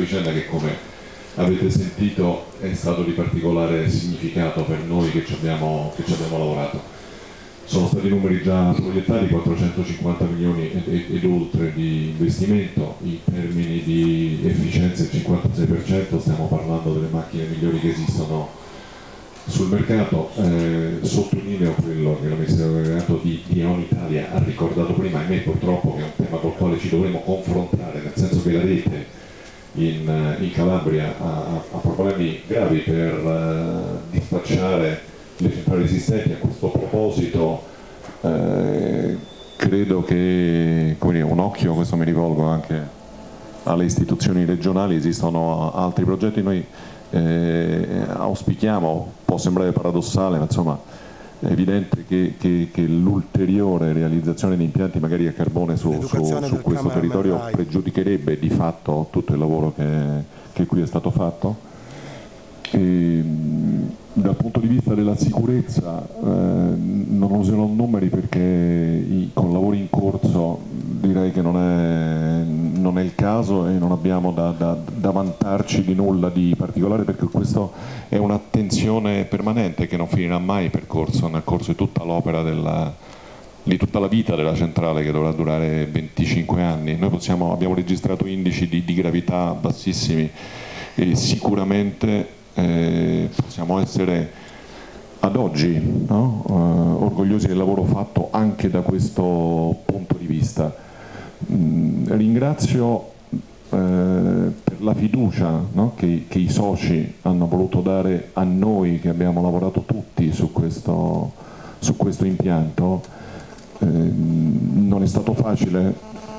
vicenda che come avete sentito è stato di particolare significato per noi che ci abbiamo, che ci abbiamo lavorato. Sono stati numeri già proiettati, 450 milioni ed, ed, oltre di investimento, in termini di efficienza il 56%, stiamo parlando delle macchine migliori che esistono sul mercato. Eh, sottolineo quello che la Ministero delegato di, di On Italia ha ricordato prima, e me purtroppo che è un tema col quale ci dovremo confrontare, nel senso che la rete in, in Calabria ha, ha, problemi gravi per uh, dispacciare le centrali esistenti. A questo proposito eh, credo che dire, un occhio, questo mi rivolgo anche alle istituzioni regionali, esistono altri progetti, noi eh, auspichiamo, può sembrare paradossale, ma insomma è evidente che, che, che l'ulteriore realizzazione di impianti magari a carbone su, su, su questo territorio pregiudicherebbe di fatto tutto il lavoro che, che qui è stato fatto. E, dal punto di vista della sicurezza eh, non userò numeri perché i, con lavori in corso direi che non è, non è il caso e non abbiamo da, da, da, vantarci di nulla di particolare perché questa è un'attenzione permanente che non finirà mai per corso, nel corso di tutta l'opera di tutta la vita della centrale che dovrà durare 25 anni. Noi possiamo, abbiamo registrato indici di, di gravità bassissimi e sicuramente eh, possiamo essere ad oggi no? eh, orgogliosi del lavoro fatto anche da questo punto di vista. Ringrazio eh, per la fiducia no? che, che, i soci hanno voluto dare a noi che abbiamo lavorato tutti su questo, su questo impianto. Eh, non è stato facile,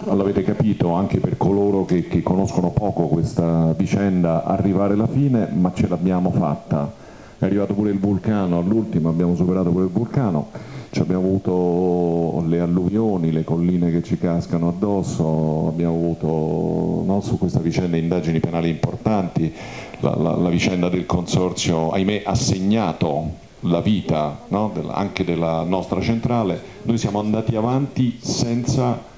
l'avete capito, anche per coloro che, che, conoscono poco questa vicenda, arrivare alla fine, ma ce l'abbiamo fatta. È arrivato pure il vulcano, all'ultimo abbiamo superato pure il vulcano, abbiamo avuto le alluvioni, le colline che ci cascano addosso, abbiamo avuto no, su questa vicenda indagini penali importanti, la, la, la vicenda del consorzio, ahimè, ha segnato la vita no, anche della nostra centrale, noi siamo andati avanti senza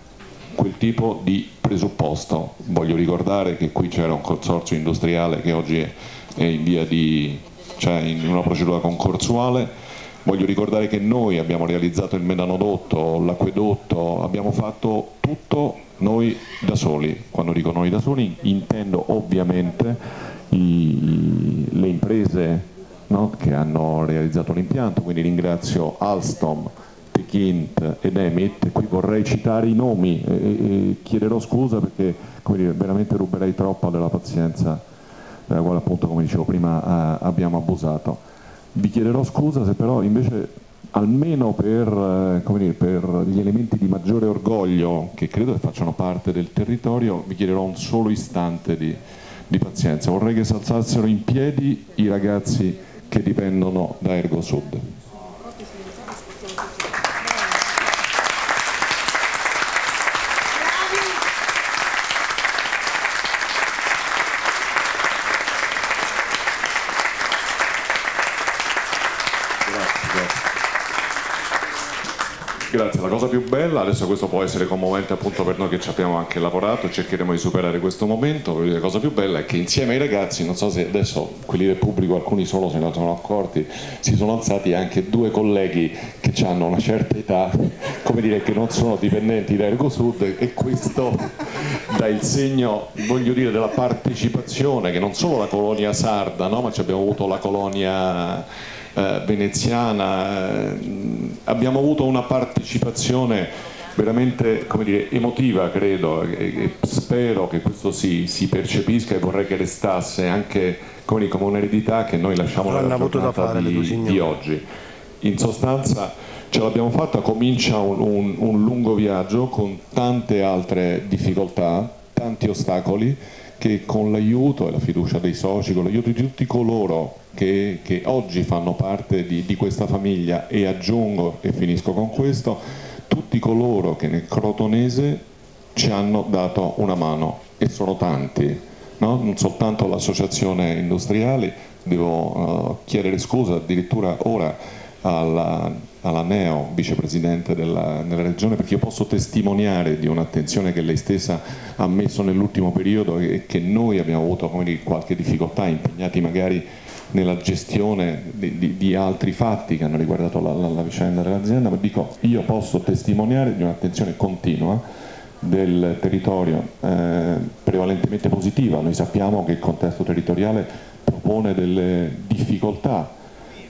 quel tipo di presupposto. Voglio ricordare che qui c'era un consorzio industriale che oggi è in di, cioè in una procedura concorsuale, voglio ricordare che noi abbiamo realizzato il medanodotto, l'acquedotto, abbiamo fatto tutto noi da soli, quando dico noi da soli intendo ovviamente i, le imprese no, che hanno realizzato l'impianto, quindi ringrazio Alstom, Techint ed Emit, qui vorrei citare i nomi e, e chiederò scusa perché dire, veramente ruberei troppo della pazienza della quale appunto come dicevo prima eh, abbiamo abusato. Vi chiederò scusa se però invece almeno per, eh, dire, per, gli elementi di maggiore orgoglio che credo che facciano parte del territorio vi chiederò un solo istante di, di pazienza. Vorrei che si alzassero in piedi i ragazzi che dipendono da Ergo Sud. Grazie, la cosa più bella, adesso questo può essere commovente appunto per noi che ci abbiamo anche lavorato, cercheremo di superare questo momento, la cosa più bella è che insieme ai ragazzi, non so se adesso quelli del pubblico, alcuni solo se ne sono accorti, si sono alzati anche due colleghi che hanno una certa età, come dire che non sono dipendenti da Ergo Sud e questo dà il segno, voglio dire, della partecipazione, che non solo la colonia sarda, no? ma abbiamo avuto la colonia eh, veneziana, eh, abbiamo avuto una partecipazione veramente dire, emotiva credo e, e, spero che questo si, si, percepisca e vorrei che restasse anche come, come un'eredità che noi lasciamo nella giornata di, di oggi. In sostanza ce l'abbiamo fatta, comincia un, un, un lungo viaggio con tante altre difficoltà, tanti ostacoli che con l'aiuto e la fiducia dei soci, con l'aiuto di tutti coloro che, che oggi fanno parte di, di, questa famiglia e aggiungo e finisco con questo, tutti coloro che nel Crotonese ci hanno dato una mano e sono tanti, no? non soltanto l'associazione industriali, devo uh, chiedere scusa addirittura ora alla, alla Neo, vicepresidente della, della, regione, perché io posso testimoniare di un'attenzione che lei stessa ha messo nell'ultimo periodo e che noi abbiamo avuto dire, qualche difficoltà, impegnati magari nella gestione di, di, di, altri fatti che hanno riguardato la, la, la vicenda dell'azienda, ma dico io posso testimoniare di un'attenzione continua del territorio eh, prevalentemente positiva, noi sappiamo che il contesto territoriale propone delle difficoltà,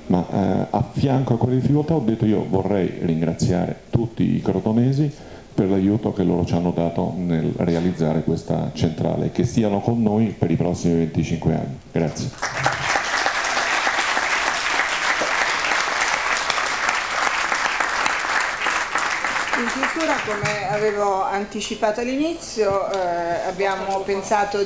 ma eh, a fianco a quelle difficoltà ho detto io vorrei ringraziare tutti i crotonesi per l'aiuto che loro ci hanno dato nel realizzare questa centrale che stiano con noi per i prossimi 25 anni. Grazie. In chiusura, come avevo anticipato all'inizio, eh, abbiamo pensato